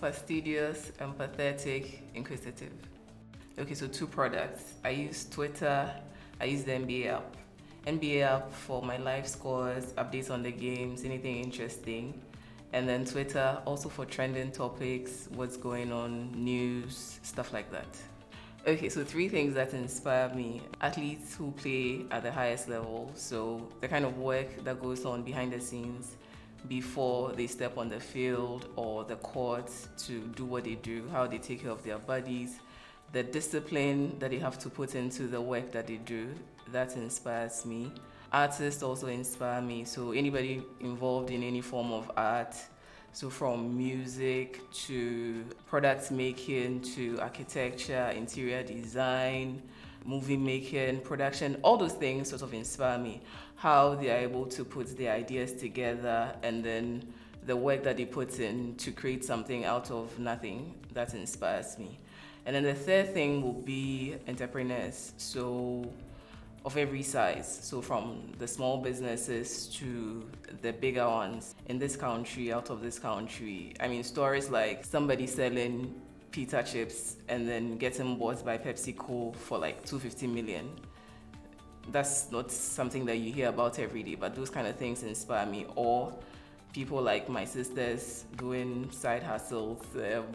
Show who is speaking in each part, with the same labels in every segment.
Speaker 1: Fastidious, empathetic, inquisitive. Okay, so two products. I use Twitter, I use the NBA app. NBA app for my live scores, updates on the games, anything interesting. And then Twitter also for trending topics, what's going on, news, stuff like that. Okay, so three things that inspire me athletes who play at the highest level. So, the kind of work that goes on behind the scenes before they step on the field or the court to do what they do, how they take care of their bodies, the discipline that they have to put into the work that they do. That inspires me. Artists also inspire me. So, anybody involved in any form of art, so from music to product making to architecture, interior design, movie making, production, all those things sort of inspire me. How they are able to put their ideas together and then the work that they put in to create something out of nothing that inspires me. And then the third thing will be entrepreneurs. So of every size. So from the small businesses to the bigger ones in this country, out of this country. I mean, stories like somebody selling pizza chips and then getting bought by PepsiCo for like 250 million. That's not something that you hear about every day, but those kind of things inspire me. Or people like my sisters doing side hustles, um,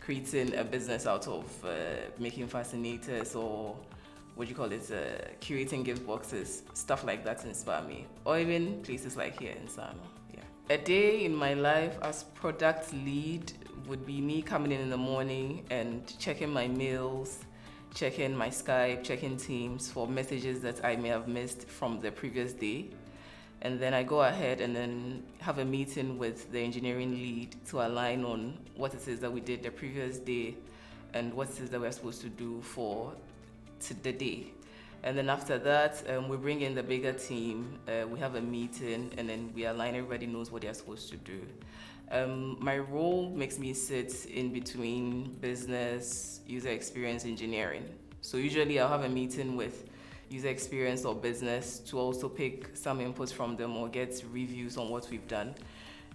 Speaker 1: creating a business out of uh, making fascinators or what do you call it, uh, curating gift boxes, stuff like that inspire me. Or even places like here in Nsano. Yeah. A day in my life as product lead would be me coming in in the morning and checking my mails, checking my Skype, checking Teams for messages that I may have missed from the previous day. And then I go ahead and then have a meeting with the engineering lead to align on what it is that we did the previous day and what it is that we're supposed to do for the day. And then after that, um, we bring in the bigger team. Uh, we have a meeting, and then we align. Everybody knows what they're supposed to do. Um, my role makes me sit in between business, user experience, engineering. So usually I'll have a meeting with user experience or business to also pick some inputs from them or get reviews on what we've done.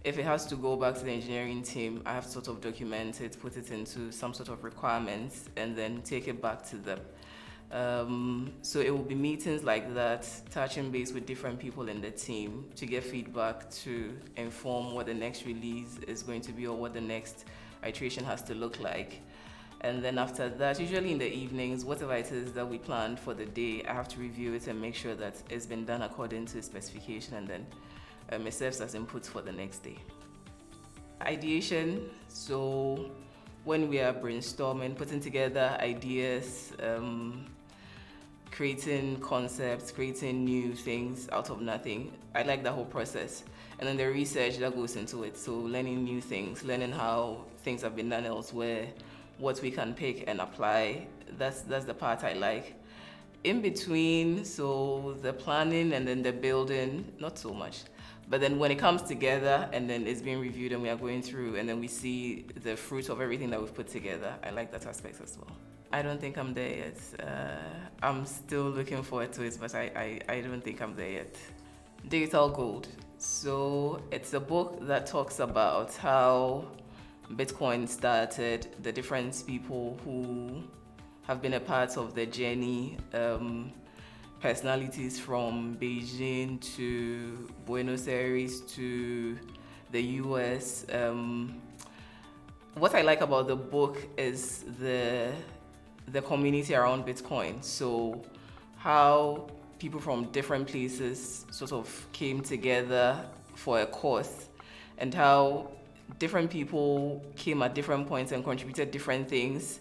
Speaker 1: If it has to go back to the engineering team, I have to sort of document it, put it into some sort of requirements, and then take it back to them. Um, so it will be meetings like that, touching base with different people in the team to get feedback to inform what the next release is going to be or what the next iteration has to look like. And then after that, usually in the evenings, whatever it is that we planned for the day, I have to review it and make sure that it's been done according to specification and then um, it serves as input for the next day. Ideation, so when we are brainstorming, putting together ideas, um, creating concepts, creating new things out of nothing. I like that whole process. And then the research that goes into it. So learning new things, learning how things have been done elsewhere, what we can pick and apply. That's that's the part I like. In between, so the planning and then the building, not so much. But then when it comes together and then it's being reviewed and we are going through and then we see the fruit of everything that we've put together, I like that aspect as well. I don't think I'm there yet. Uh, I'm still looking forward to it, but I, I, I don't think I'm there yet. Digital Gold. So it's a book that talks about how Bitcoin started, the different people who have been a part of the journey, um, personalities from Beijing to Buenos Aires to the US. Um, what I like about the book is the the community around Bitcoin. So, how people from different places sort of came together for a course, and how different people came at different points and contributed different things,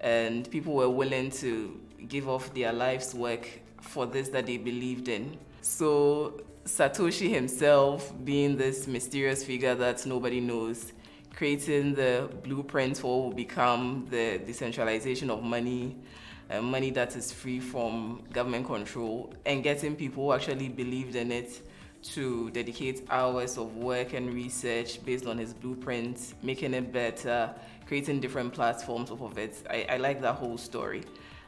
Speaker 1: and people were willing to give off their life's work for this that they believed in. So, Satoshi himself being this mysterious figure that nobody knows creating the blueprint for what will become the decentralization of money, uh, money that is free from government control, and getting people who actually believed in it to dedicate hours of work and research based on his blueprint, making it better, creating different platforms off of it. I, I like that whole story.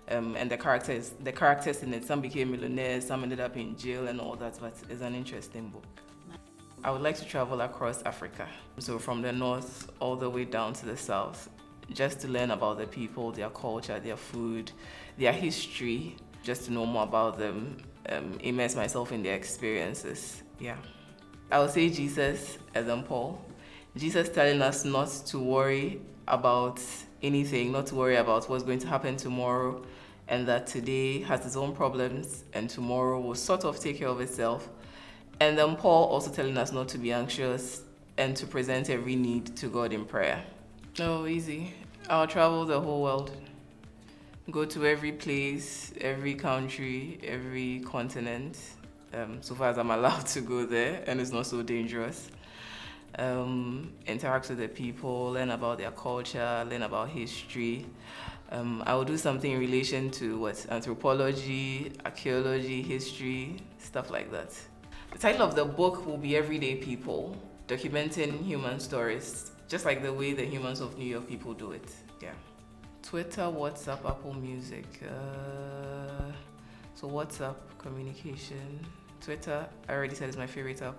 Speaker 1: Um, and the characters, the characters in it, some became millionaires, some ended up in jail and all that, but it's an interesting book. I would like to travel across Africa. So from the north all the way down to the south, just to learn about the people, their culture, their food, their history, just to know more about them, um, immerse myself in their experiences. Yeah. I would say Jesus as in Paul. Jesus telling us not to worry about anything, not to worry about what's going to happen tomorrow, and that today has its own problems and tomorrow will sort of take care of itself. And then Paul also telling us not to be anxious and to present every need to God in prayer. No, easy. I'll travel the whole world. Go to every place, every country, every continent, um, so far as I'm allowed to go there and it's not so dangerous. Um, interact with the people, learn about their culture, learn about history. Um, I will do something in relation to what anthropology, archaeology, history, stuff like that. The title of the book will be Everyday People, documenting human stories, just like the way the humans of New York people do it. Yeah. Twitter, WhatsApp, Apple Music. Uh, so WhatsApp communication, Twitter. I already said is my favorite app.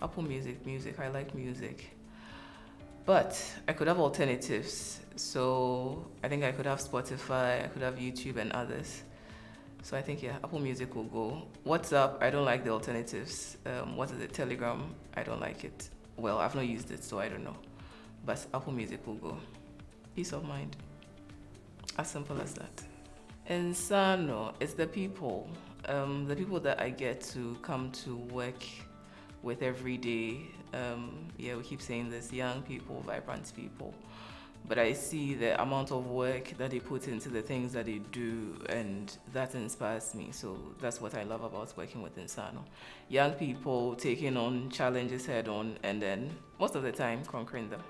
Speaker 1: Apple Music, music. I like music. But I could have alternatives. So I think I could have Spotify, I could have YouTube and others. So I think yeah, Apple Music will go. WhatsApp, I don't like the alternatives. Um, what is it? Telegram, I don't like it. Well, I've not used it, so I don't know. But Apple Music will go. Peace of mind. As simple as that. Nsano, it's the people. Um, the people that I get to come to work with every day. Um, yeah, we keep saying this young people, vibrant people but I see the amount of work that they put into the things that they do, and that inspires me. So that's what I love about working with Nsano. Young people taking on challenges head on, and then most of the time conquering them.